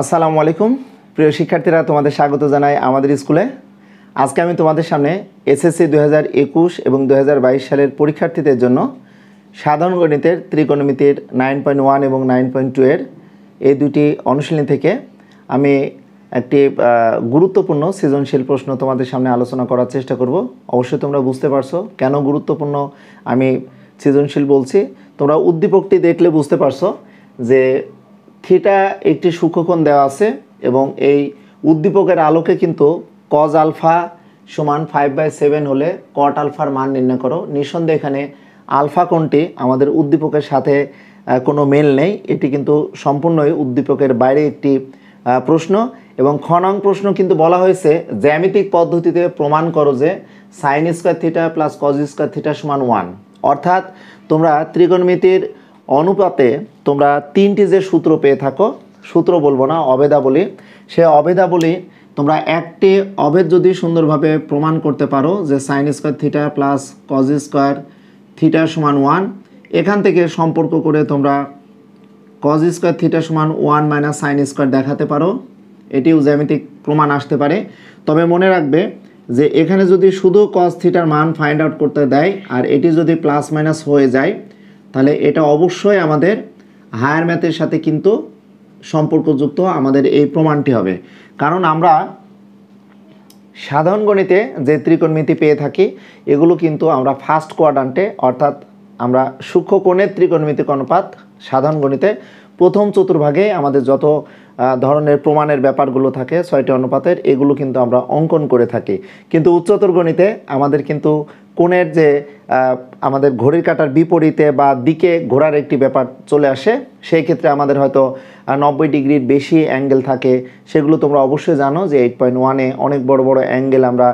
আসসালামু আলাইকুম। প্রিয় শিক্ষার্থীরা, তোমাদের স্বাগত জানাই আমাদের স্কুলে। আজকে আমি তোমাদের সামনে এসএসসি দু হাজার একুশ এবং দু হাজার বাইশ সালের পরীক্ষার্থীদের জন্য সাধারণ গণিতের ত্রিকোণমিতির নাইন পয়েন্ট ওয়ান এবং নাইন পয়েন্ট টু এর এই দুটি অনুশীলনী থেকে আমি একটি গুরুত্বপূর্ণ সৃজনশীল প্রশ্ন তোমাদের সামনে আলোচনা করার চেষ্টা করব। অবশ্যই তোমরা বুঝতে পারছ কেন গুরুত্বপূর্ণ আমি সৃজনশীল বলছি। তোমরা উদ্দীপকটি দেখলে বুঝতে পারছ যে থিটা একটি সূক্ষ্মকোণ দেওয়া আছে এবং এই উদ্দীপকের আলোকে কিন্তু কজ আলফা সমান ফাইভ বাই সেভেন হলে কট আলফার মান নির্ণয় করো। নিঃসন্দেহে এখানে আলফা কোণটি আমাদের উদ্দীপকের সাথে কোনো মেল নেই। এটি কিন্তু সম্পূর্ণই উদ্দীপকের বাইরে একটি প্রশ্ন এবং খ নং প্রশ্ন কিন্তু বলা হয়েছে জ্যামিতিক পদ্ধতিতে প্রমাণ করো যে sine square theta plus cos square theta সমান ওয়ান অর্থাৎ তোমরা ত্রিকোণমিতির অনুপাতে তোমরা তিনটি যে সূত্র পেয়ে থাকো, সূত্র বলব না অবেদাবলী সে অবেদাবলী তোমরা একটি অভেদ যদি সুন্দরভাবে প্রমাণ করতে পারো যে sine square theta plus cos square theta সমান ওয়ান এখান থেকে সম্পর্ক করে তোমরা কজ স্কোয়ার থিটা সমান ওয়ান মাইনাস সাইন স্কোয়ার দেখাতে পারো। এটিও জ্যামিতিক প্রমাণ আসতে পারে। তবে মনে রাখবে যে এখানে যদি শুধু কজ থিটার মান ফাইন্ড আউট করতে দেয় আর এটি যদি প্লাস মাইনাস হয়ে যায় তাহলে এটা অবশ্যই আমাদের হায়ার ম্যাথের সাথে কিন্তু সম্পর্কযুক্ত আমাদের এই প্রমাণটি হবে। কারণ আমরা সাধারণ গণিতে যে ত্রিকোণমিতি পেয়ে থাকি, এগুলো কিন্তু আমরা ফার্স্ট কোয়াড্রান্টে অর্থাৎ আমরা সূক্ষ্ম কোণের ত্রিকোণমিতিক অনুপাত সাধারণ গণিতে প্রথম চতুর্ভাগে আমাদের যত ধরনের প্রমাণের ব্যাপারগুলো থাকে, ছয়টি অনুপাতের, এগুলো কিন্তু আমরা অঙ্কন করে থাকি। কিন্তু উচ্চতর গণিতে আমাদের কিন্তু কোণের যে আমাদের ঘড়ির কাটার বিপরীতে বা দিকে ঘোরার একটি ব্যাপার চলে আসে, সেই ক্ষেত্রে আমাদের হয়তো নব্বই ডিগ্রির বেশি অ্যাঙ্গেল থাকে। সেগুলো তোমরা অবশ্যই জানো যে এইট পয়েন্ট ওয়ানে অনেক বড় বড় অ্যাঙ্গেল আমরা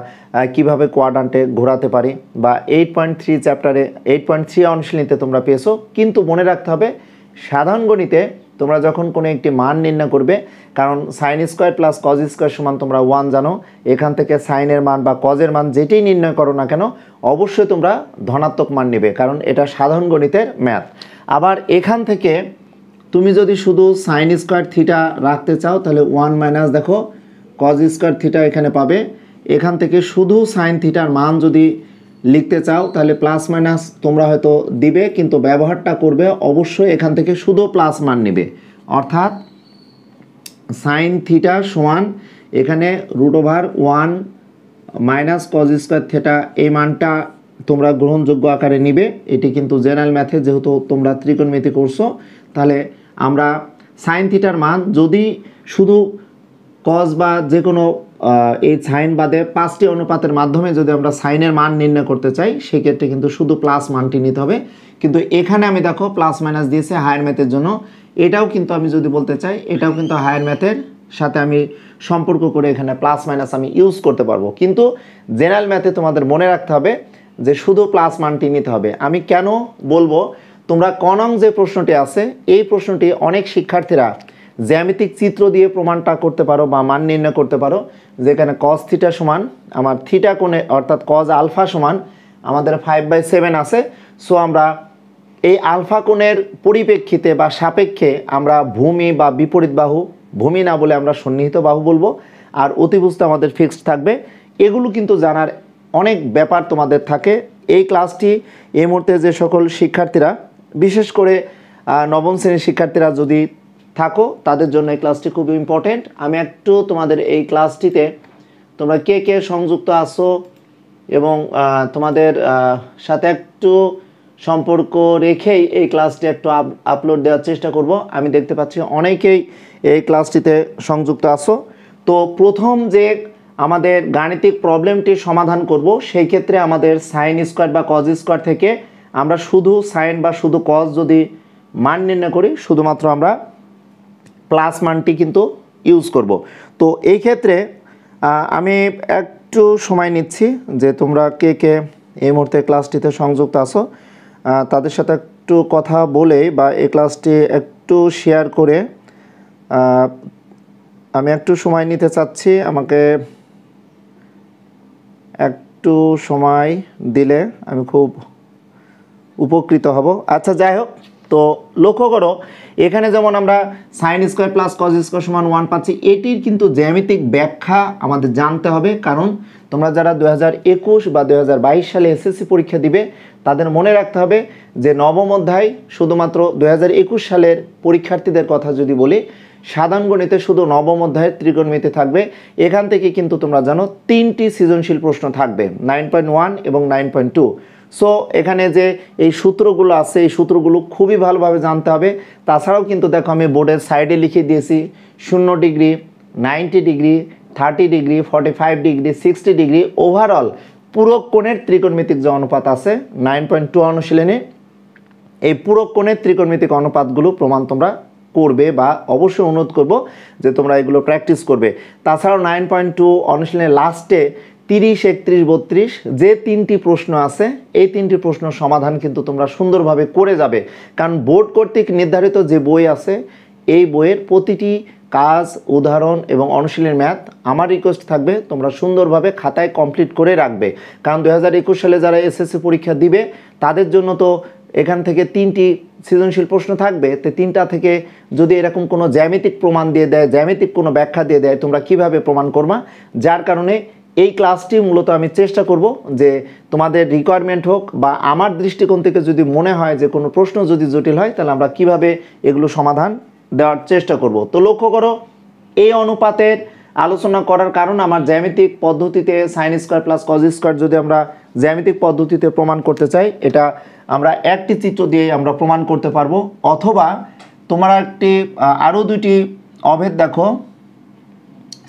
কীভাবে কোয়াড্রান্টে ঘোরাতে পারি বা এইট পয়েন্ট থ্রি চ্যাপ্টারে এইট পয়েন্ট থ্রি অনুশীলনীতে তোমরা পেয়েছ। কিন্তু মনে রাখতে হবে, সাধারণ গণিতে তোমরা যখন কোনো একটি মান নির্ণয় করবে, কারণ sine square plus cos square সমান তোমরা ওয়ান জানো, এখান থেকে সাইনের মান বা কজের মান যেটি নির্ণয় করো না কেন, অবশ্যই তোমরা ধনাত্মক মান নেবে, কারণ এটা সাধারণ গণিতের ম্যাথ আবার এখান থেকে তুমি যদি শুধু সাইন স্কোয়ার থিটা রাখতে চাও, তাহলে ওয়ান মাইনাস দেখো কজ স্কোয়ার থিটা এখানে পাবে, এখান থেকে শুধু সাইন থিটার মান যদি লিখতে চাও, তাহলে প্লাস মাইনাস তোমরা হয়তো দিবে, কিন্তু ব্যবহারটা করবে অবশ্যই এখান থেকে শুধু প্লাস মান নেবে। অর্থাৎ সাইন থিটা সমান এখানে root over one minus cos square theta এই মানটা তোমরা গ্রহণযোগ্য আকারে নিবে। এটি কিন্তু জেনারেল ম্যাথে যেহেতু তোমরা ত্রিকোণমিতি করছ, তাহলে আমরা সাইন থিটার মান যদি শুধু কজ বা যে কোনো এই সাইন বাদে পাঁচটি অনুপাতের মাধ্যমে যদি আমরা সাইনের মান নির্ণয় করতে চাই, সেক্ষেত্রে কিন্তু শুধু প্লাস মানটি নিতে হবে। কিন্তু এখানে আমি দেখো প্লাস মাইনাস দিয়েছে হায়ার ম্যাথের জন্য। এটাও কিন্তু আমি যদি বলতে চাই, এটাও কিন্তু হায়ার ম্যাথের সাথে আমি সম্পর্ক করে এখানে প্লাস মাইনাস আমি ইউজ করতে পারব। কিন্তু জেনারেল ম্যাথে তোমাদের মনে রাখতে হবে যে শুধু প্লাস মানটি নিতে হবে। আমি কেন বলব, তোমরা কনং যে প্রশ্নটি আছে, এই প্রশ্নটি অনেক শিক্ষার্থীরা জ্যামিতিক চিত্র দিয়ে প্রমাণটা করতে পারো বা মান নির্ণয় করতে পারো, যেখানে কজ থিটা সমান, আমার থিটা কোণে, অর্থাৎ কজ আলফা সমান, আমাদের ফাইভ বাই সেভেন আছে। সো আমরা এই আলফা কোণের পরিপ্রেক্ষিতে বা সাপেক্ষে আমরা ভূমি বা বিপরীত বাহু, ভূমি না বলে আমরা সন্নিহিত বাহু বলব। আর অতিভুজ তো আমাদের ফিক্সড থাকবে। এগুলো কিন্তু জানার অনেক ব্যাপার তোমাদের থাকে। এই ক্লাসটি এই মুহূর্তে যে সকল শিক্ষার্থীরা, বিশেষ করে নবম শ্রেণির শিক্ষার্থীরা যদি থাকো, তাদের জন্য এই ক্লাসটি খুব ইম্পর্টেন্ট আমি একটু তোমাদের এই ক্লাসটিতে তোমরা কে কে সংযুক্ত আছো এবং তোমাদের সাথে একটু সম্পর্ক রেখেই এই ক্লাসটি একটু আপ- আপলোড দেওয়ার চেষ্টা করব। আমি দেখতে পাচ্ছি অনেকেই এই ক্লাসটিতে সংযুক্ত আছো। তো প্রথম যে আমাদের গাণিতিক প্রবলেমটি সমাধান করব, সেই ক্ষেত্রে আমাদের সাইন স্কোয়ার বা কজ স্কোয়ার থেকে আমরা শুধু সাইন বা শুধু কজ যদি মান নির্ণয় করি, শুধুমাত্র আমরা প্লাস মানটি কিন্তু ইউজ করব। তো এই ক্ষেত্রে আমি একটু সময় নিচ্ছি যে তোমরা কে কে এই মুহূর্তে ক্লাসটিতে সংযুক্ত আছো তাদের সাথে একটু কথা বলে বা এই ক্লাসটি একটু শেয়ার করে আমি একটু সময় নিতে চাচ্ছি, আমাকে একটু সময় দিলে আমি খুব উপকৃত হব। আচ্ছা যাই হোক। তো লক্ষ্য করো, এখানে যেমন আমরা sine square plus cos square সমান ওয়ান পাচ্ছি, এটির কিন্তু জ্যামিতিক ব্যাখ্যা আমাদের জানতে হবে। কারণ তোমরা যারা দু একুশ বা দু হাজার বাইশ সালে এসএসসি পরীক্ষা দিবে, তাদের মনে রাখতে হবে যে নবম অধ্যায় শুধুমাত্র দু হাজার একুশ সালের পরীক্ষার্থীদের কথা যদি বলি, সাধারণ গণিতে শুধু নবম অধ্যায়ের ত্রিকোণমিতি থাকবে। এখান থেকে কিন্তু তোমরা জানো তিনটি সৃজনশীল প্রশ্ন থাকবে নাইন পয়েন্ট ওয়ান এবং নাইন পয়েন্ট টু সো এখানে যে এই সূত্রগুলো আছে, এই সূত্রগুলো খুবই ভালোভাবে জানতে হবে। তাছাড়াও কিন্তু দেখো আমি বোর্ডের সাইডে লিখে দিয়েছি, শূন্য degree ninety degree thirty degree forty five degree sixty degree overall পুরো কোণের ত্রিকোণমিতিক যে অনুপাত আছে নাইন পয়েন্ট টু অনুশীলনে, এই পুরো কোণের ত্রিকোণমিতিক অনুপাতগুলো প্রমাণ তোমরা করবে বা অবশ্যই অনুরোধ করব যে তোমরা এগুলো প্র্যাকটিস করবে। তাছাড়াও নাইন পয়েন্ট টু অনুশীলনের লাস্টে তিরিশ, একত্রিশ, বত্রিশ, যে তিনটি প্রশ্ন আছে, এই তিনটি প্রশ্ন সমাধান কিন্তু তোমরা সুন্দরভাবে করে যাবে। কারণ বোর্ড কর্তৃক নির্ধারিত যে বই আছে, এই বইয়ের প্রতিটি কাজ, উদাহরণ এবং অনুশীলনের ম্যাথ আমার রিকোয়েস্ট থাকবে, তোমরা সুন্দরভাবে খাতায় কমপ্লিট করে রাখবে। কারণ দু হাজার একুশ সালে যারা এসএসসি পরীক্ষা দিবে, তাদের জন্য তো এখান থেকে তিনটি সৃজনশীল প্রশ্ন থাকবে। তো তিনটা থেকে যদি এরকম কোনো জ্যামিতিক প্রমাণ দিয়ে দেয়, জ্যামিতিক কোনো ব্যাখ্যা দিয়ে দেয়, তোমরা কীভাবে প্রমাণ করবা? যার কারণে এই ক্লাসটি মূলত আমি চেষ্টা করব যে তোমাদের রিকোয়ারমেন্ট হোক বা আমার দৃষ্টিকোণ থেকে যদি মনে হয় যে কোনো প্রশ্ন যদি জটিল হয়, তাহলে আমরা কীভাবে এগুলো সমাধান দেওয়ার চেষ্টা করব। তো লক্ষ্য করো, এই অনুপাতের আলোচনা করার কারণ আমার জ্যামিতিক পদ্ধতিতে sine square plus cos square যদি আমরা জ্যামিতিক পদ্ধতিতে প্রমাণ করতে চাই, এটা আমরা একটি চিত্র দিয়ে আমরা প্রমাণ করতে পারব। অথবা তোমার একটি আরও দুইটি অভেদ দেখো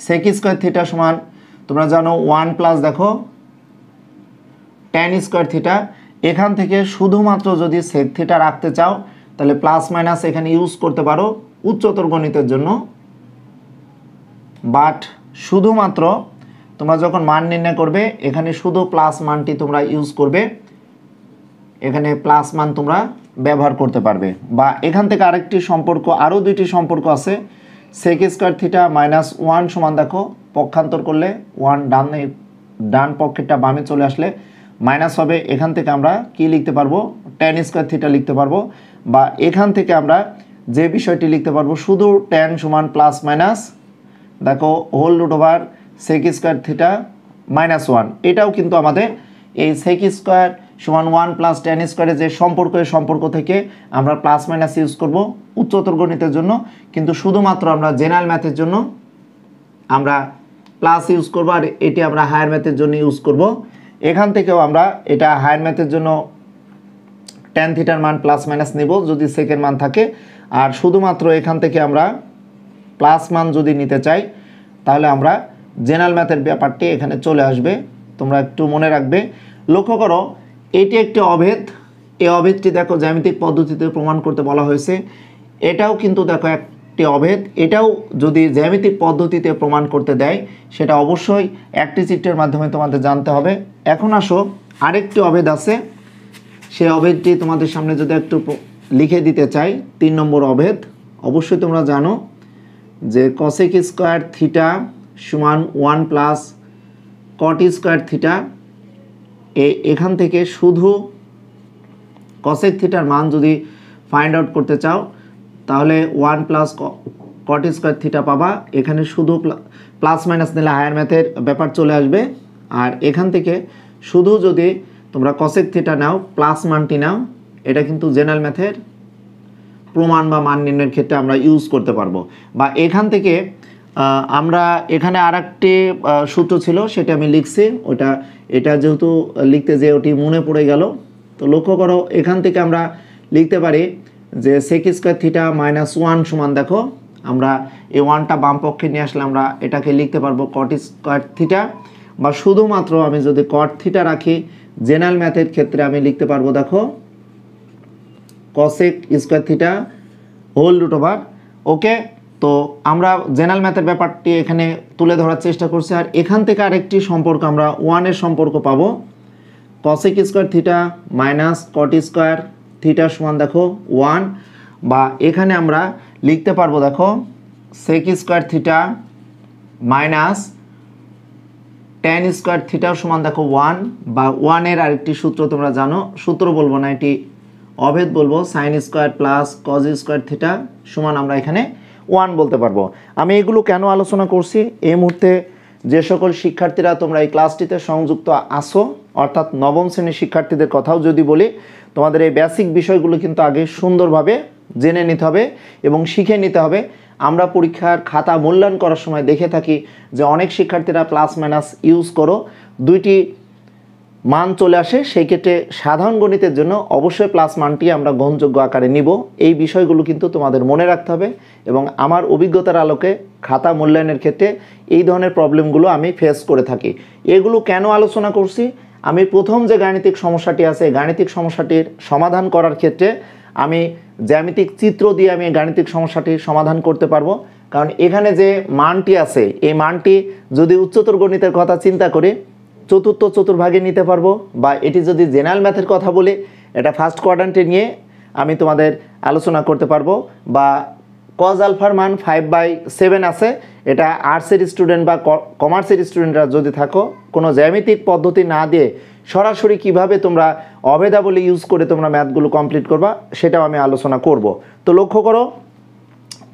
সেক স্কোয়ার থিটা সমান তোমরা জানো ওয়ান প্লাস দেখো টেন স্কোয়ার থিটা এখান থেকে শুধুমাত্র যদি সেক থিটা রাখতে চাও, তাহলে প্লাস মাইনাস এখানে ইউজ করতে পারো উচ্চতর গণিতের জন্য। বাট শুধুমাত্র তোমরা যখন মান নির্ণয় করবে, এখানে শুধু প্লাস মানটি তোমরা ইউজ করবে, এখানে প্লাস মান তোমরা ব্যবহার করতে পারবে। বা এখান থেকে আরেকটি সম্পর্ক, আরও দুইটি সম্পর্ক আছে sec square theta minus one সমান দেখো পক্ষান্তর করলে ওয়ান ডান ডান পক্ষেরটা বামে চলে আসলে মাইনাস হবে। এখান থেকে আমরা কি লিখতে পারব? টেন স্কোয়ার থিটা লিখতে পারব বা এখান থেকে আমরা যে বিষয়টি লিখতে পারব শুধু টেন সমান প্লাস মাইনাস দেখো whole root over sec square theta minus one এটাও কিন্তু আমাদের এই সেক স্কোয়ার সমান ওয়ান প্লাস টেন স্কোয়ারের যে সম্পর্ক সম্পর্ক থেকে আমরা প্লাস মাইনাস ইউজ করব উচ্চতর গণিতের জন্য। কিন্তু শুধুমাত্র আমরা জেনারেল ম্যাথের জন্য আমরা প্লাস ইউজ করব আর এটি আমরা হায়ার ম্যাথের জন্য ইউজ করব। এখান থেকেও আমরা এটা হায়ার ম্যাথের জন্য টেন থিটার মান প্লাস মাইনাস নেব যদি সেকেন্ড মান থাকে। আর শুধুমাত্র এখান থেকে আমরা প্লাস মান যদি নিতে চাই, তাহলে আমরা জেনারেল ম্যাথের ব্যাপারটি এখানে চলে আসবে। তোমরা একটু মনে রাখবে। লক্ষ্য করো, এটি একটি অভেদ। এই অভেদটি দেখো জ্যামিতিক পদ্ধতিতে প্রমাণ করতে বলা হয়েছে। এটাও কিন্তু দেখো একটি অভেদ। এটাও যদি জ্যামিতিক পদ্ধতিতে প্রমাণ করতে দেয়, সেটা অবশ্যই একটি চিত্রের মাধ্যমে তোমাদের জানতে হবে। এখন আসো, আরেকটি অভেদ আছে। সেই অভেদটি তোমাদের সামনে যদি একটু লিখে দিতে চাই, তিন নম্বর অভেদ। অবশ্যই তোমরা জানো যে কসেক স্কোয়ার থিটা সমান one plus cot square theta এ এখান থেকে শুধু কসেক থিটার মান যদি ফাইন্ড আউট করতে চাও তাহলে one plus cot square theta পাবা। এখানে শুধু প্লাস মাইনাস নিলে হায়ার ম্যাথের ব্যাপার চলে আসবে। আর এখান থেকে শুধু যদি তোমরা কসেক থিটা নাও প্লাস মানটি নাও, এটা কিন্তু জেনারেল ম্যাথের প্রমাণ বা মান নির্ণয়ের ক্ষেত্রে আমরা ইউজ করতে পারব। বা এখান থেকে আমরা এখানে আর একটি সূত্র ছিল, সেটা আমি লিখছি। ওটা, এটা যেহেতু লিখতে যে ওটি মনে পড়ে গেল। তো লক্ষ্য করো, এখান থেকে আমরা লিখতে পারি যে sec square theta minus one সমান দেখো, আমরা এই ওয়ানটা বাম পক্ষে নিয়ে আসলে আমরা এটাকে লিখতে পারব কট স্কোয়ার থিটা বা শুধুমাত্র আমি যদি কট থিটা রাখি জেনারেল ম্যাথের ক্ষেত্রে আমি লিখতে পারব দেখো cosec square theta whole root over okay তো আমরা জেনারেল ম্যাথের ব্যাপারটি এখানে তুলে ধরার চেষ্টা করছি, আর এখান থেকে আরেকটি সম্পর্ক আমরা ওয়ানের সম্পর্ক পাবো cosec square theta minus cot square theta সমান দেখো ওয়ান বা এখানে আমরা লিখতে পারব দেখো sec square theta minus tan square theta সমান দেখো ওয়ান বা ওয়ানের আরেকটি সূত্র তোমরা জানো, সূত্র বলব না, এটি অভেদ বলব sine square plus cos square theta সমান আমরা এখানে ওয়ান বলতে পারব। আমি এগুলো কেন আলোচনা করছি? এই মুহূর্তে যে সকল শিক্ষার্থীরা তোমরা এই ক্লাসটিতে সংযুক্ত আসো অর্থাৎ নবম শ্রেণির শিক্ষার্থীদের কথাও যদি বলি তোমাদের এই বেসিক বিষয়গুলো কিন্তু আগে সুন্দরভাবে জেনে নিতে হবে এবং শিখে নিতে হবে। আমরা পরীক্ষার খাতা মূল্যায়ন করার সময় দেখে থাকি যে অনেক শিক্ষার্থীরা প্লাস মাইনাস ইউজ করো। দুইটি মান চলে আসে, সেই ক্ষেত্রে সাধারণ গণিতের জন্য অবশ্যই প্লাস মানটি আমরা গ্রহণযোগ্য আকারে নিব। এই বিষয়গুলো কিন্তু তোমাদের মনে রাখতে হবে এবং আমার অভিজ্ঞতার আলোকে খাতা মূল্যায়নের ক্ষেত্রে এই ধরনের প্রবলেমগুলো আমি ফেস করে থাকি। এগুলো কেন আলোচনা করছি? আমি প্রথম যে গাণিতিক সমস্যাটি আছে, গাণিতিক সমস্যাটির সমাধান করার ক্ষেত্রে আমি জ্যামিতিক চিত্র দিয়ে আমি গাণিতিক সমস্যাটির সমাধান করতে পারব। কারণ এখানে যে মানটি আছে, এই মানটি যদি উচ্চতর গণিতের কথা চিন্তা করে, চতুর্থ চতুর্ভাগে নিতে পারব বা এটি যদি জেনারেল ম্যাথের কথা বলে, এটা ফার্স্ট কোয়াড্রান্টে নিয়ে আমি তোমাদের আলোচনা করতে পারব বা কজ আলফার মান ফাইভ বাই সেভেন আছে। এটা আর্টসের স্টুডেন্ট বা কমার্সের স্টুডেন্টরা যদি থাকো, কোনো জ্যামিতিক পদ্ধতি না দিয়ে সরাসরি কীভাবে তোমরা অভেদাবলী ইউজ করে তোমরা ম্যাথগুলো কমপ্লিট করবা, সেটাও আমি আলোচনা করব। তো লক্ষ্য করো,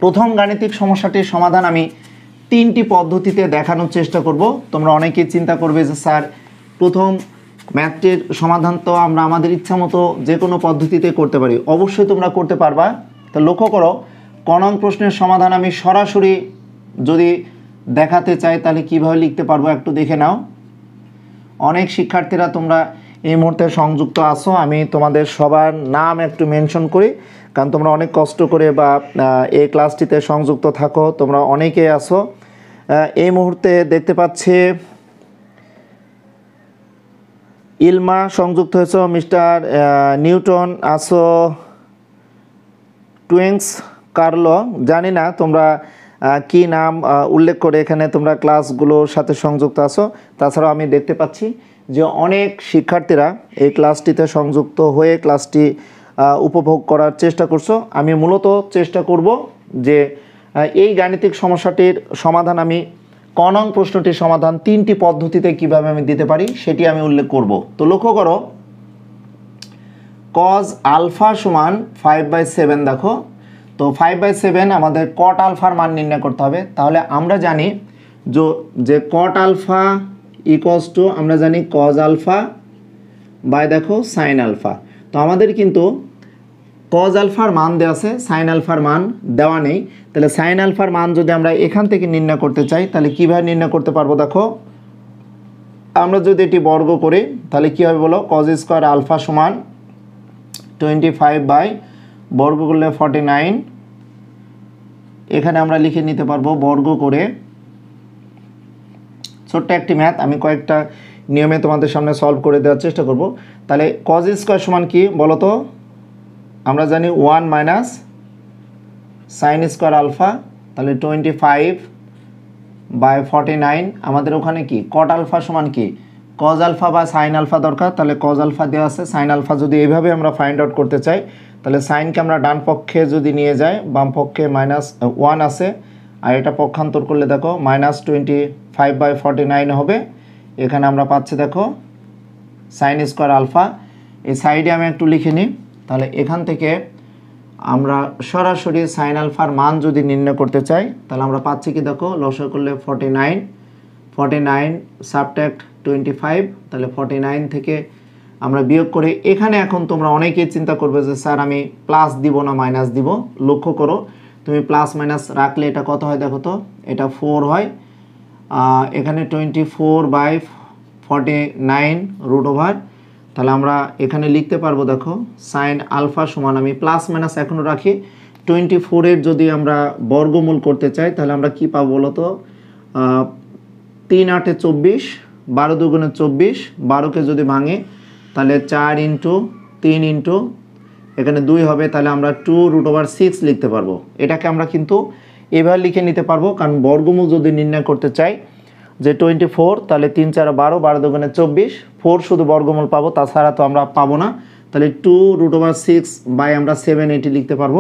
প্রথম গাণিতিক সমস্যাটির সমাধান আমি তিনটি পদ্ধতিতে দেখানোর চেষ্টা করব। তোমরা অনেকেই চিন্তা করবে যে, স্যার, প্রথম ম্যাথটির সমাধান তো আমরা আমাদের ইচ্ছা মতো যে কোনো পদ্ধতিতে করতে পারি। অবশ্যই তোমরা করতে পারবা। তো লক্ষ্য করো কনং প্রশ্নের সমাধান আমি সরাসরি যদি দেখাতে চাই, তাহলে কীভাবে লিখতে পারব একটু দেখে নাও। অনেক শিক্ষার্থীরা তোমরা এই মুহূর্তে সংযুক্ত আছো, আমি তোমাদের সবার নাম একটু মেনশন করি, কারণ তোমরা অনেক কষ্ট করে বা এই ক্লাসটিতে সংযুক্ত থাকো, তোমরা অনেকে আসো এই মুহূর্তে দেখতে পাচ্ছি ইলমা সংযুক্ত হয়েছ, মিস্টার নিউটন, আসো টুইংস কার্লো, জানি না তোমরা কি নাম উল্লেখ করে এখানে তোমরা ক্লাসগুলোর সাথে সংযুক্ত আছো। তাছাড়াও আমি দেখতে পাচ্ছি যে অনেক শিক্ষার্থীরা এই ক্লাসটিতে সংযুক্ত হয়ে ক্লাসটি উপভোগ করার চেষ্টা করছ। আমি মূলত চেষ্টা করব যে এই গাণিতিক সমস্যাটির সমাধান আমি ক নং প্রশ্নটির সমাধান তিনটি পদ্ধতিতে কীভাবে আমি দিতে পারি সেটি আমি উল্লেখ করব। তো লক্ষ্য করো কজ আলফা সমান ফাইভ বাই সেভেন দেখো। তো ফাইভ বাই সেভেন আমাদের কট আলফার মান নির্ণয় করতে হবে। তাহলে আমরা জানি যে- কট আলফা ইকস টু আমরা জানি কজ আলফা বাই দেখো সাইন আলফা তো আমাদের কিন্তু কজ আলফার মান দেওয়া আছে সাইন আলফার মান দেওয়া নেই। তাহলে সাইন আলফার মান যদি আমরা এখান থেকে নির্ণয় করতে চাই, তাহলে কীভাবে নির্ণয় করতে পারব দেখো? আমরা যদি এটি বর্গ করি, তাহলে কী হবে বলো? কজ স্কোয়ার আলফা সমান টোয়েন্টি ফাইভ বাই বর্গ করলে ফর্টি নাইন এখানে আমরা লিখে নিতে পারব বর্গ করে। ছোট্ট একটি ম্যাথ আমি কয়েকটা নিয়মে তোমাদের সামনে সলভ করে দেওয়ার চেষ্টা করব। তাহলে কজ স্কোয়ার সমান কি বলো তো আমরা জানি one minus sine square alpha তাহলে twenty five by forty nine আমাদের ওখানে কি? কট আলফা সমান কি? কজ আলফা বা সাইন আলফা দরকার। তাহলে কজ আলফা দেওয়া আছে। সাইন আলফা যদি এইভাবে আমরা ফাইন্ড আউট করতে চাই তাহলে সাইনকে আমরা ডান পক্ষে যদি নিয়ে যাই, বাম পক্ষে মাইনাস ওয়ান আছে, আর এটা পক্ষান্তর করলে দেখো minus twenty five by nine হবে। এখানে আমরা পাচ্ছি দেখো সাইন স্কোয়ার আলফা এই সাইডে আমি একটু লিখে নিই। তাহলে এখান থেকে আমরা সরাসরি সাইন আলফার মান যদি নির্ণয় করতে চাই, তাহলে আমরা পাচ্ছি কি দেখো? লসা করলে forty nine forty nine subtract twenty five তাহলে ফর্টি নাইন থেকে আমরা বিয়োগ করে এখানে এখন তোমরা অনেকেই চিন্তা করবে যে, স্যার, আমি প্লাস দিব না মাইনাস দিব? লক্ষ্য করো, তুমি প্লাস মাইনাস রাখলে এটা কত হয় দেখো তো? এটা ফোর হয়। এখানে twenty four by forty nine root over তাহলে আমরা এখানে লিখতে পারব দেখো সাইন আলফা সমান আমি প্লাস মাইনাস এখনও রাখি। টোয়েন্টি ফোরের যদি আমরা বর্গমূল করতে চাই, তাহলে আমরা কি পাবো বলো তো? তিন আটে চব্বিশ, বারো দুগুণে চব্বিশ, বারোকে যদি ভাঙে তাহলে চার ইন্টু তিন ইন্টু, এখানে দুই হবে, তাহলে আমরা টু রুট ওভার সিক্স লিখতে পারব। এটাকে আমরা কিন্তু এভাবে লিখে নিতে পারব, কারণ বর্গমূল যদি নির্ণয় করতে চাই, যে টোয়েন্টি ফোর তাহলে তিন, চার, বারো বারো দোকানে চব্বিশ ফোর শুধু বর্গমূল পাবো, তাছাড়া তো আমরা পাবো না। তাহলে two root over six by আমরা সেভেন এটি লিখতে পারব।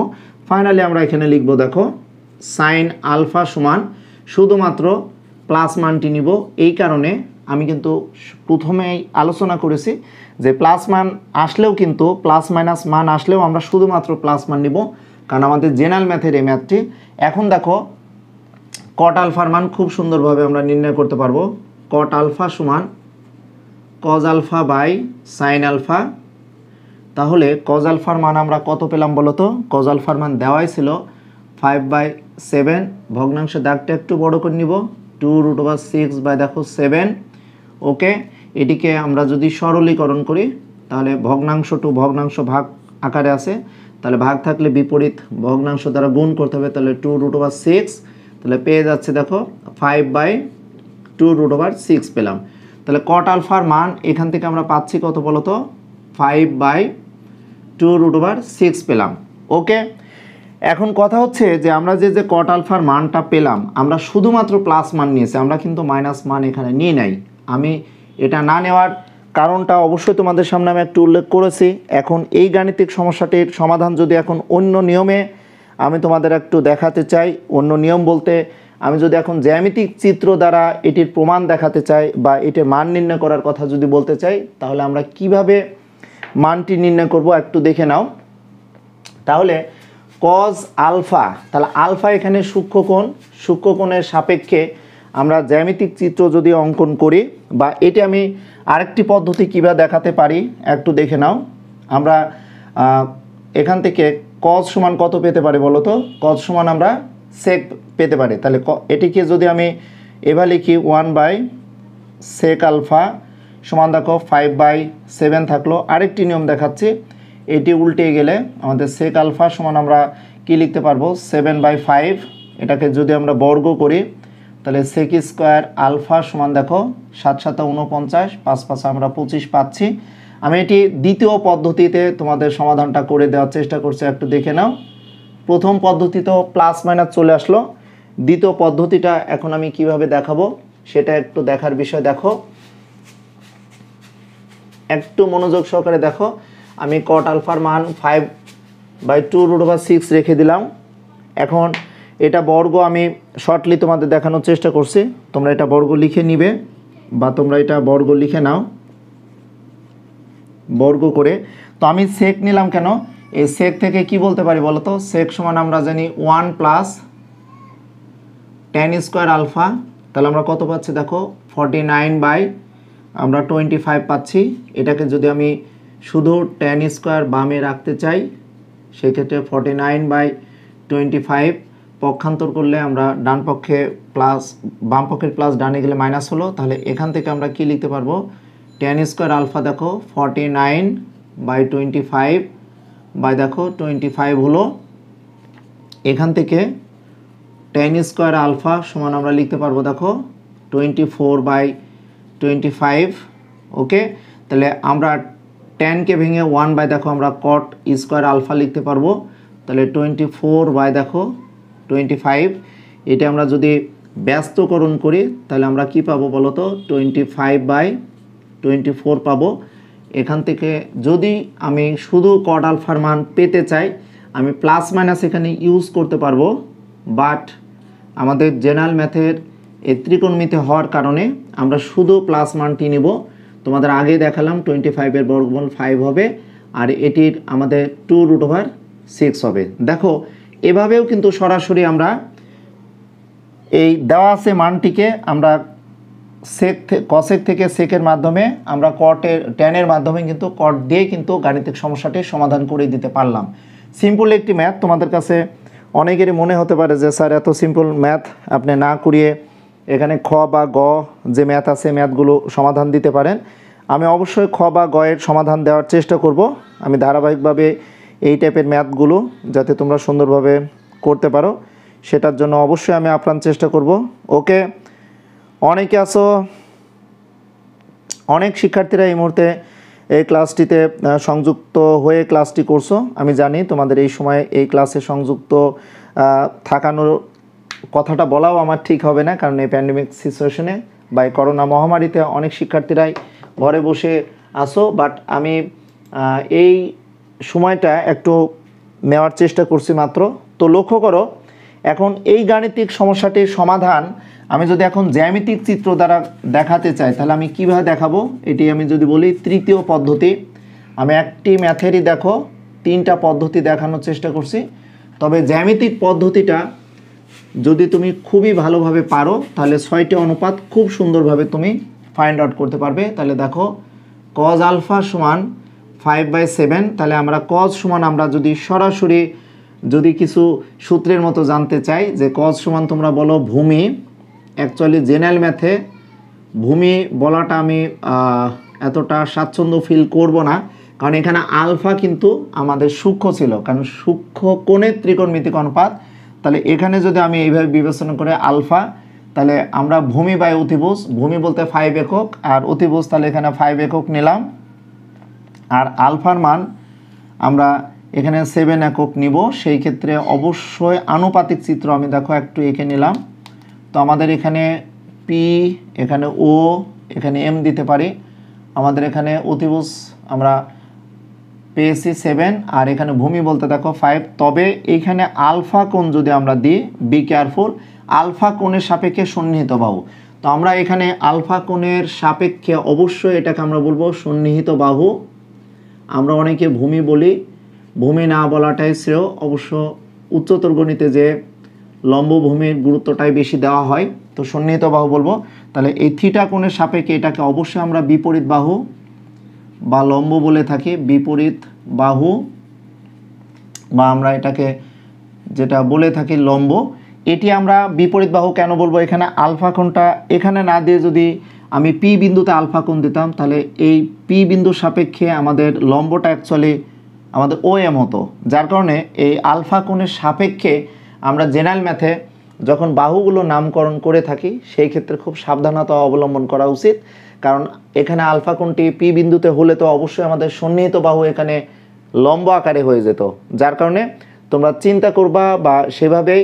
ফাইনালি আমরা এখানে লিখব, দেখো সাইন আলফা সমান শুধুমাত্র প্লাস মানটি নিব। এই কারণে আমি কিন্তু প্রথমেই আলোচনা করেছি যে প্লাস মান আসলেও কিন্তু প্লাস মাইনাস মান আসলেও আমরা শুধুমাত্র প্লাস মান নিব। কারণ আমাদের জেনারেল ম্যাথের এই ম্যাথটি এখন দেখো কট আলফার মান খুব সুন্দরভাবে আমরা নির্ণয় করতে পারব। কট আলফা সমান cos alpha by sine alpha তাহলে কজ আলফার মান আমরা কত পেলাম বলো তো? কজ আলফার মান দেওয়াই ছিল ফাইভ বাই সেভেন ভগ্নাংশ দাগটা একটু বড় করে নিব। Two root over six by দেখো সেভেন ওকে এটিকে আমরা যদি সরলীকরণ করি, তাহলে ভগ্নাংশ টু ভগ্নাংশ ভাগ আকারে আছে তাহলে ভাগ থাকলে বিপরীত ভগ্নাংশ দ্বারা গুণ করতে হবে, তাহলে টু রুট ওভার সিক্স, তাহলে পেয়ে যাচ্ছে দেখো five by two root over six পেলাম। তাহলে কট আলফার মান এখান থেকে আমরা পাচ্ছি কত বলো তো? Five by two root over six পেলাম। ওকে? এখন কথা হচ্ছে যে আমরা যে যে কট আলফার মানটা পেলাম, আমরা শুধুমাত্র প্লাস মান নিয়েছি, আমরা কিন্তু মাইনাস মান এখানে নিয়ে নাই। আমি এটা না নেওয়ার কারণটা অবশ্যই তোমাদের সামনে আমি একটু উল্লেখ করেছি। এখন এই গাণিতিক সমস্যাটির সমাধান যদি এখন অন্য নিয়মে আমি তোমাদের একটু দেখাতে চাই, অন্য নিয়ম বলতে আমি যদি এখন জ্যামিতিক চিত্র দ্বারা এটির প্রমাণ দেখাতে চাই বা এটির মান নির্ণয় করার কথা যদি বলতে চাই, তাহলে আমরা কীভাবে মানটি নির্ণয় করব একটু দেখে নাও। তাহলে কজ আলফা, তাহলে আলফা এখানে সূক্ষ্মকোণ সূক্ষ্মকোণের সাপেক্ষে আমরা জ্যামিতিক চিত্র যদি অঙ্কন করি, বা এটি আমি আরেকটি পদ্ধতি কীভাবে দেখাতে পারি, একটু দেখে নাও। আমরা এখান থেকে কজ সমান কত পেতে পারি বলো তো? কজ সমান আমরা সেক পেতে পারি। তাহলে ক- এটিকে যদি আমি এবার লিখি ওয়ান বাই সেক আলফা সমান দেখো ফাইভ বাই সেভেন থাকল। আরেকটি নিয়ম দেখাচ্ছি, এটি উল্টে গেলে আমাদের সেক আলফা সমান আমরা কি লিখতে পারব? সেভেন বাই ফাইভ এটাকে যদি আমরা বর্গ করি তাহলে সেক স্কোয়ার আলফা সমান দেখো সাত সাতা উনপঞ্চাশ পাঁচ পাঁচ আমরা পঁচিশ পাচ্ছি। আমি এটি দ্বিতীয় পদ্ধতিতে তোমাদের সমাধানটা করে দেওয়ার চেষ্টা করছি, একটু দেখে নাও। প্রথম পদ্ধতিতেও প্লাস মাইনাস চলে আসলো। দ্বিতীয় পদ্ধতিটা এখন আমি কীভাবে দেখাবো, সেটা একটু দেখার বিষয় দেখো। একটু মনোযোগ সহকারে দেখো। আমি কট আলফার মান five by two root over six রেখে দিলাম। এখন এটা বর্গ আমি শর্টলি তোমাদের দেখানোর চেষ্টা করছি। তোমরা এটা বর্গ লিখে নিবে বা তোমরা এটা বর্গ লিখে নাও। বর্গ করে। তো আমি সেক নিলাম কেন? এই সেক থেকে কি বলতে পারি বলো তো? সেক সমান আমরা জানি one plus tan square alpha তাহলে আমরা কত পাচ্ছি দেখো? ফর্টি নাইন বাই আমরা টোয়েন্টি ফাইভ পাচ্ছি। এটাকে যদি আমি শুধু টেন স্কোয়ার বামে রাখতে চাই, সেক্ষেত্রে forty nine by twenty five পক্ষান্তর করলে আমরা ডান পক্ষে প্লাস বাম পক্ষের প্লাস ডানে গেলে মাইনাস হলো, তাহলে এখান থেকে আমরা কি লিখতে পারব? টেন স্কোয়ার আলফা দেখো forty nine by twenty five by দেখো টোয়েন্টি ফাইভ হলো। এখান থেকে টেন স্কোয়ার আলফা সমান আমরা লিখতে পারব দেখো twenty four by twenty five okay তাহলে আমরা টেনকে ভেঙে ওয়ান বাই দেখো আমরা কট স্কোয়ার আলফা লিখতে পারব। তাহলে টোয়েন্টি ফোর বাই দেখো টোয়েন্টি ফাইভ, এটা আমরা যদি ব্যস্তকরণ করি, তাহলে আমরা কি পাবো বলো তো? Twenty five by twenty four পাবো। এখান থেকে যদি আমি শুধু কট আলফার মান পেতে চাই, আমি প্লাস মাইনাস এখানে ইউজ করতে পারব। বাট আমাদের জেনারেল ম্যাথের এই ত্রিকোণমিতি হওয়ার কারণে আমরা শুধু প্লাস মানটি নিব। তোমাদের আগে দেখালাম টোয়েন্টি ফাইভের বর্গমূল ফাইভ হবে, আর এটির আমাদের টু রুট ওভার সিক্স হবে। দেখো এভাবেও কিন্তু সরাসরি আমরা এই দেওয়া আছে মানটিকে আমরা সেক কসেক থেকে সেকের মাধ্যমে আমরা কটের ট্যানের মাধ্যমে কিন্তু কট দিয়ে কিন্তু গাণিতিক সমস্যাটি সমাধান করে দিতে পারলাম। সিম্পল একটি ম্যাথ তোমাদের কাছে অনেকেরই মনে হতে পারে যে, স্যার, এত সিম্পল ম্যাথ আপনি না করিয়ে এখানে খ বা গ যে ম্যাথ আছে ম্যাথগুলো সমাধান দিতে পারেন। আমি অবশ্যই খ বা গ এর সমাধান দেওয়ার চেষ্টা করব। আমি ধারাবাহিকভাবে এই টাইপের ম্যাথগুলো যাতে তোমরা সুন্দরভাবে করতে পারো, সেটার জন্য অবশ্যই আমি আপ্রাণ চেষ্টা করব। ওকে? অনেকে আছো, অনেক শিক্ষার্থীরা এই মুহূর্তে এই ক্লাসটিতে সংযুক্ত হয়ে ক্লাসটি করছ। আমি জানি তোমাদের এই সময় এই ক্লাসে সংযুক্ত থাকানোর কথাটা বলাও আমার ঠিক হবে না, কারণ এই প্যান্ডেমিক সিচুয়েশনে বা এই করোনা মহামারীতে অনেক শিক্ষার্থীরাই ঘরে বসে আসো বাট আমি এই সময়টা একটু নেওয়ার চেষ্টা করছি মাত্র। তো লক্ষ্য করো, এখন এই গাণিতিক সমস্যাটির সমাধান আমি যদি এখন জ্যামিতিক চিত্র দ্বারা দেখাতে চাই, তাহলে আমি কীভাবে দেখাবো? এটি আমি যদি বলি তৃতীয় পদ্ধতি। আমি একটি ম্যাথেরই দেখো, তিনটা পদ্ধতি দেখানোর চেষ্টা করছি। তবে জ্যামিতিক পদ্ধতিটা যদি তুমি খুবই ভালোভাবে পারো, তাহলে ছয়টি অনুপাত খুব সুন্দরভাবে তুমি ফাইন্ড আউট করতে পারবে। তাহলে দেখো কজ আলফা সমান ফাইভ বাই সেভেন তাহলে আমরা কজ সমান আমরা যদি সরাসরি যদি কিছু সূত্রের মতো জানতে চাই যে কজ সমান তোমরা বলো ভূমি অ্যাকচুয়ালি জেনারেল ম্যাথে ভূমি বলাটা আমি এতটা স্বাচ্ছন্দ্য ফিল করব না। কারণ এখানে আলফা কিন্তু আমাদের সূক্ষ্ম ছিল। কারণ সূক্ষ্ম কোণের ত্রিকোণমিতিক অনুপাত তাহলে এখানে যদি আমি এইভাবে বিবেচনা করে আলফা, তাহলে আমরা ভূমি বাই অতিভুজ, ভূমি বলতে ফাইভ একক, আর অতিভুজ তাহলে এখানে ফাইভ একক নিলাম। আর আলফার মান আমরা এখানে সেভেন একক নিব। সেই ক্ষেত্রে অবশ্যই আনুপাতিক চিত্র আমি দেখো একটু এঁকে নিলাম। তো আমাদের এখানে পি এখানে ও এখানে এম দিতে পারি। আমাদের এখানে অতিভুজ আমরা পেয়েছি সেভেন আর এখানে ভূমি বলতে দেখো ফাইভ তবে এইখানে আলফা কোণ যদি আমরা দিই বি কেয়ারফুল আলফা কোণের সাপেক্ষে সন্নিহিত বাহু। তো আমরা এখানে আলফা কোণের সাপেক্ষে অবশ্যই এটাকে আমরা বলব সন্নিহিত বাহু। আমরা অনেকে ভূমি বলি, ভূমি না বলাটাই শ্রেয়। অবশ্য উচ্চতর গণিতে যে লম্ব ভূমির গুরুত্বটাই বেশি দেওয়া হয়, তো সন্নিহিত বাহু বলব। তাহলে এই থিটা কোণের সাপেক্ষে এটাকে অবশ্যই আমরা বিপরীত বাহু বা লম্ব বলে থাকি। বিপরীত বাহু বা আমরা এটাকে যেটা বলে থাকি লম্ব, এটি আমরা বিপরীত বাহু কেন বলব এখানে? আলফা কোণটা এখানে না দিয়ে যদি আমি পি বিন্দুতে আলফা কোণ দিতাম, তাহলে এই পি বিন্দুর সাপেক্ষে আমাদের লম্বটা অ্যাকচুয়ালি আমাদের ও এম হতো, যার কারণে এই আলফা কোণের সাপেক্ষে আমরা জেনারেল ম্যাথে যখন বাহুগুলো নামকরণ করে থাকি, সেই ক্ষেত্রে খুব সাবধানতা অবলম্বন করা উচিত। কারণ এখানে আলফা কোণটি পি বিন্দুতে হলে তো অবশ্যই আমাদের সন্নিহিত বাহু এখানে লম্ব আকারে হয়ে যেত। যার কারণে তোমরা চিন্তা করবা বা সেভাবেই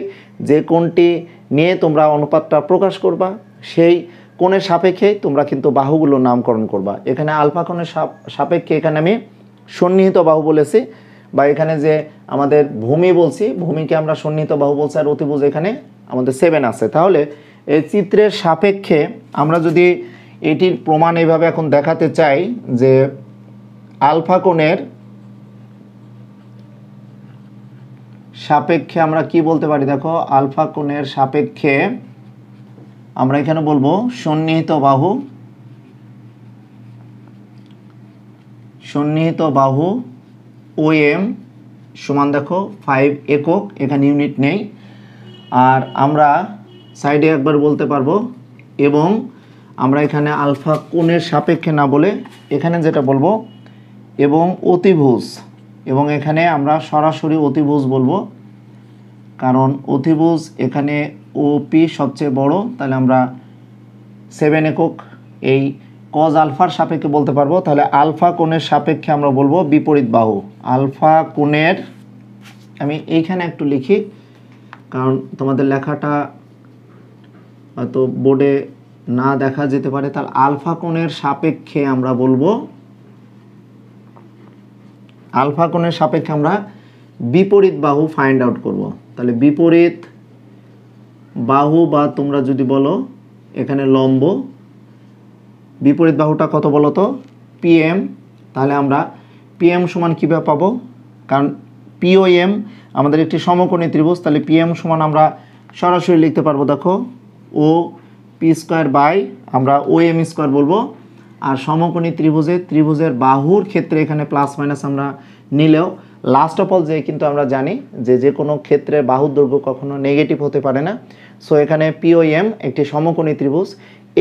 যে কোণটি নিয়ে তোমরা অনুপাতটা প্রকাশ করবা, সেই কোণের সাপেক্ষে তোমরা কিন্তু বাহুগুলো নামকরণ করবা। এখানে আলফা কোণের সাপ- সাপেক্ষে এখানে আমি সন্নিহিত বাহু বলেছি বা এখানে যে আমাদের ভূমি বলছি, ভূমিকে আমরা সন্নিহিত বাহু বলছি আর অতিভুজ এখানে আমাদের সেভেন আছে। তাহলে এই চিত্রের সাপেক্ষে আমরা যদি এটির প্রমাণ এইভাবে এখন দেখাতে চাই যে আলফা কোণের সাপেক্ষে আমরা কি বলতে পারি? দেখো, আলফা কোণের সাপেক্ষে আমরা এখানে বলব সন্নিহিত বাহু সন্নিহিত বাহু ও এম সমান দেখো ফাইভ একক, এখানে ইউনিট নেই। আর আমরা সাইডে একবার বলতে পারব, এবং আমরা এখানে আলফা কোণের সাপেক্ষে না বলে এখানে যেটা বলব, এবং অতিভুজ, এবং এখানে আমরা সরাসরি অতিভুজ বলব, কারণ অতিভুজ এখানে ওপি সবচেয়ে বড়, তাহলে আমরা সেভেন একক এই কজ আলফার সাপেক্ষে বলতে পারব। তাহলে আলফা কোণের সাপেক্ষে আমরা বলব বিপরীত বাহু। আলফা কোণের, আমি এইখানে একটু লিখি, কারণ তোমাদের লেখাটা হয়তো বোর্ডে না দেখা যেতে পারে। তাহলে আলফা কোণের সাপেক্ষে আমরা বলব, আলফা কোণের সাপেক্ষে আমরা বিপরীত বাহু ফাইন্ড আউট করব। তাহলে বিপরীত বাহু বা তোমরা যদি বলো, এখানে লম্ব। বিপরীত বাহুটা কত বলো তো? পিএম তাহলে আমরা পিএম সমান কীভাবে পাবো? কারণ পিওএম আমাদের একটি সমকোণী ত্রিভুজ, তাহলে পিএম সমান আমরা সরাসরি লিখতে পারব, দেখো। ও পি স্কোয়ার বাই আমরা ও এম স্কোয়ার বলব। আর সমকোণী ত্রিভুজের ত্রিভুজের বাহুর ক্ষেত্রে এখানে প্লাস মাইনাস আমরা নিলেও লাস্ট অফ অল যে কিন্তু আমরা জানি যে যে কোনো ক্ষেত্রে বাহুর দৈর্ঘ্য কখনো নেগেটিভ হতে পারে না। সো এখানে পিওএম একটি সমকোণী ত্রিভুজ।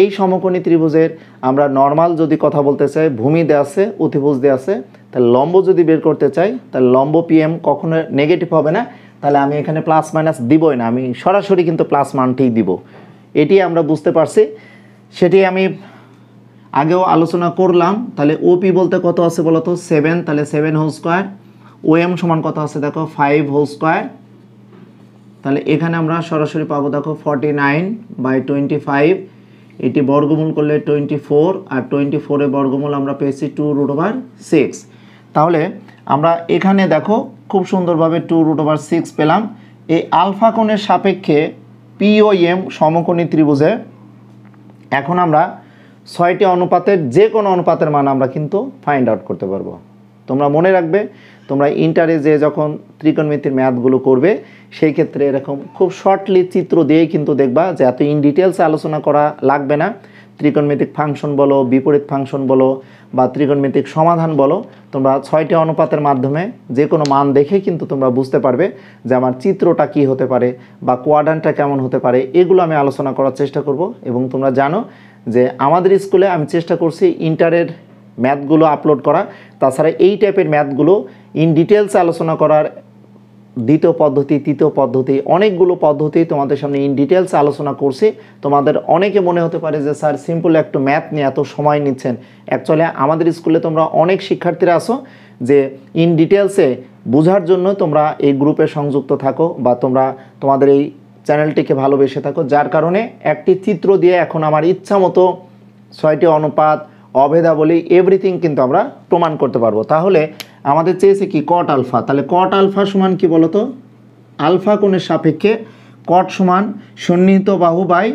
এই সমকোণী ত্রিভুজের আমরা নর্মাল যদি কথা বলতে চাই, ভূমি দেওয়া আছে, অতিভুজ দেওয়া আছে, তাহলে লম্ব যদি বের করতে চাই, তাহলে লম্ব পিএম কখনো নেগেটিভ হবে না। তাহলে আমি এখানে প্লাস মাইনাস দিবই না, আমি সরাসরি কিন্তু প্লাস মানটিই দিব। এটি আমরা বুঝতে পারছি। সেটি আমি আগেও আলোচনা করলাম। তাহলে ওপি বলতে কত আছে বলো তো সেভেন তাহলে সেভেন হোল স্কোয়ার ওএম সমান কত আছে? দেখো ফাইভ হোল স্কোয়ার তাহলে এখানে আমরা সরাসরি পাবো, দেখো forty nine by twenty five এটি বর্গমূল করলে টোয়েন্টি ফোর আর টোয়েন্টি ফোরে বর্গমূল আমরা পেয়েছি টু রুট ওভার সিক্স তাহলে আমরা এখানে দেখো খুব সুন্দরভাবে টু রুট ওভার সিক্স পেলাম। এই আলফা কোণের সাপেক্ষে পি ও এম সমকোণী ত্রিভুজে এখন আমরা ছয়টি অনুপাতের যে কোনো অনুপাতের মান আমরা কিন্তু ফাইন্ড আউট করতে পারব। তোমরা মনে রাখবে তোমরা ইন্টারে যে যখন ত্রিকোণমিতির ম্যাথগুলো করবে, সেই ক্ষেত্রে এরকম খুব শর্টলি চিত্র দিয়েই কিন্তু দেখবা যে এত ইন ডিটেলস আলোচনা করা লাগবে না। ত্রিকোণমিতিক ফাংশন বলো, বিপরীত ফাংশন বলো বা ত্রিকোণমিতিক সমাধান বলো, তোমরা ছয়টি অনুপাতের মাধ্যমে যে কোনো মান দেখে কিন্তু তোমরা বুঝতে পারবে যে আমার চিত্রটা কি হতে পারে বা কোয়াডানটা কেমন হতে পারে। এগুলো আমি আলোচনা করার চেষ্টা করব এবং তোমরা জানো যে আমাদের স্কুলে আমি চেষ্টা করছি ইন্টারের ম্যাথগুলো আপলোড করা। তাছাড়া এই টাইপের ম্যাথগুলো ইন ডিটেলস আলোচনা করার দ্বিতীয় পদ্ধতি, তৃতীয় পদ্ধতি, অনেকগুলো পদ্ধতি তোমাদের সামনে ইন ডিটেলস আলোচনা করছি। তোমাদের অনেকে মনে হতে পারে যে, স্যার সিম্পল একটু ম্যাথ নিয়ে এত সময় নিচ্ছেন। অ্যাকচুয়ালি আমাদের স্কুলে তোমরা অনেক শিক্ষার্থীরা আসো যে ইন ডিটেলসে বোঝার জন্য তোমরা এই গ্রুপে সংযুক্ত থাকো বা তোমরা তোমাদের এই চ্যানেলটিকে ভালোবেসে থাকো। যার কারণে একটি চিত্র দিয়ে এখন আমার ইচ্ছা মতো ছয়টি অনুপাত, অভেদাবলী এভরিথিং কিন্তু আমরা প্রমাণ করতে পারব। তাহলে আমাদের চেয়েছে কি? কট আলফা তাহলে কট আলফা সমান কি বলতো? আলফা কোণের সাপেক্ষে কট সমান সন্নিহিত বাহু বাই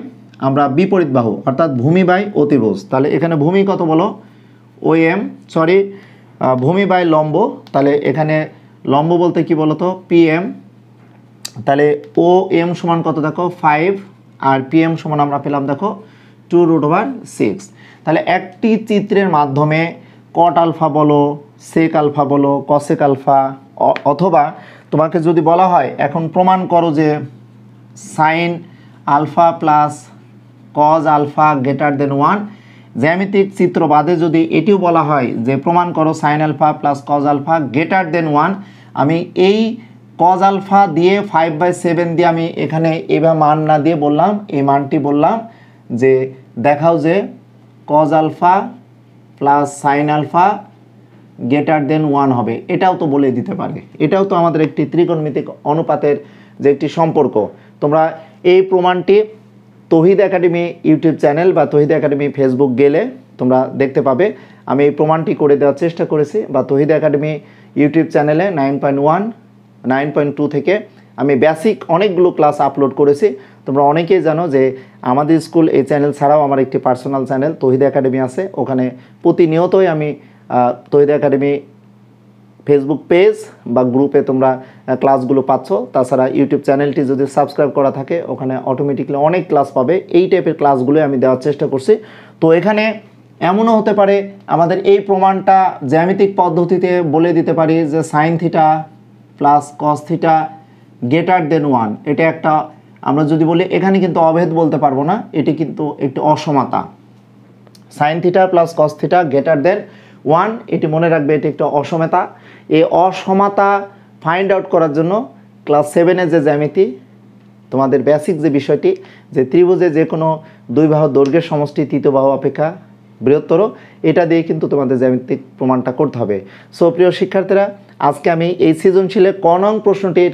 আমরা বিপরীত বাহু, অর্থাৎ ভূমি বাই অতিভুজ। তাহলে এখানে ভূমি কত বলো? ও এম সরি ভূমি বাই লম্ব। তাহলে এখানে লম্ব বলতে কি বলতো? পি এম তাহলে ও এম সমান কত দেখো? ফাইভ আর পি এম সমান আমরা পেলাম দেখো টু রুট ওভার সিক্স তাহলে একটি চিত্রের মাধ্যমে কট আলফা বলো সেক আলফা বলো কসেক আলফা অথবা তোমাকে যদি বলা হয়, এখন প্রমাণ করো যে sine alpha plus cos alpha greater than one জ্যামিতিক চিত্র বাদে যদি এটিও বলা হয় যে প্রমাণ করো sine alpha plus cos alpha greater than one আমি এই কজ আলফা দিয়ে ফাইভ বাই সেভেন দিয়ে আমি এখানে এবার মান না দিয়ে বললাম, এই মানটি বললাম যে দেখাও যে cos alpha plus sine alpha greater than one হবে, এটাও তো বলে দিতে পারে এটাও তো আমাদের একটি ত্রিকোণমিতিক অনুপাতের যে একটি সম্পর্ক। তোমরা এই প্রমাণটি তহিদ একাডেমি ইউটিউব চ্যানেল বা তহিদ একাডেমি ফেসবুক গেলে তোমরা দেখতে পাবে। আমি এই প্রমাণটি করে দেওয়ার চেষ্টা করেছি বা তহিদ একাডেমি ইউটিউব চ্যানেলে nine point one nine point two থেকে আমি বেসিক অনেকগুলো ক্লাস আপলোড করেছি। তোমরা অনেকেই জানো যে আমাদের স্কুল এই চ্যানেল ছাড়াও আমার একটি পার্সোনাল চ্যানেল তহিদ একাডেমি আছে। ওখানে প্রতিনিয়তই আমি তহিদ একাডেমি ফেসবুক পেজ বা গ্রুপে তোমরা ক্লাসগুলো পাচ্ছ। তাছাড়া ইউটিউব চ্যানেলটি যদি সাবস্ক্রাইব করা থাকে, ওখানে অটোমেটিকলি অনেক ক্লাস পাবে। এই টাইপের ক্লাসগুলোই আমি দেওয়ার চেষ্টা করছি। তো এখানে এমনও হতে পারে, আমাদের এই প্রমাণটা জ্যামিতিক পদ্ধতিতে বলে দিতে পারি যে sine theta plus cos theta greater than one এটা একটা, আমরা যদি বলি, এখানে কিন্তু অভেদ বলতে পারব না, এটি কিন্তু একটি অসমতা। Sine theta plus cos theta greater than one এটি মনে রাখবে এটি একটা অসমতা। এই অসমতা ফাইন্ড আউট করার জন্য ক্লাস সেভেনের যে জ্যামিতি, তোমাদের বেসিক যে বিষয়টি, যে ত্রিভুজে যে কোনো দুই বাহু দৈর্ঘ্যের সমষ্টি, তৃতীয় বাহু অপেক্ষা বৃহত্তর, এটা দিয়ে কিন্তু তোমাদের জ্যামিতিক প্রমাণটা করতে হবে। সো প্রিয় শিক্ষার্থীরা, আজকে আমি এই সৃজনশীলে ক নং প্রশ্নটির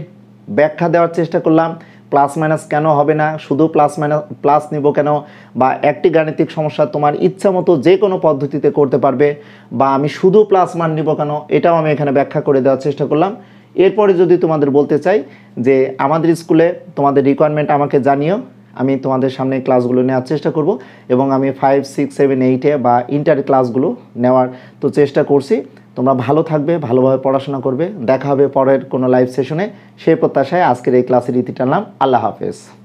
ব্যাখ্যা দেওয়ার চেষ্টা করলাম। প্লাস মাইনাস কেন হবে না? শুধু প্লাস মাইনাস, প্লাস নিব কেন? বা একটি গাণিতিক সমস্যা তোমার ইচ্ছা মতো যে কোনো পদ্ধতিতে করতে পারবে, বা আমি শুধু প্লাস মান নিব কেন? এটাও আমি এখানে ব্যাখ্যা করে দেওয়ার চেষ্টা করলাম। এরপরে যদি তোমাদের বলতে চাই যে আমাদের স্কুলে তোমাদের রিকোয়ারমেন্ট আমাকে জানিও, আমি তোমাদের সামনে ক্লাসগুলো নেওয়ার চেষ্টা করব এবং আমি ফাইভ সিক্স সেভেন এইটে বা ইন্টার ক্লাসগুলো নেওয়ার তো চেষ্টা করছি। তোমরা ভালো থাকবে, ভালোভাবে পড়াশোনা করবে। দেখা হবে পরের কোনো লাইভ সেশনে সেই প্রত্যাশায় আজকের এই ক্লাসের ইতি টানলাম। আল্লাহ হাফেজ।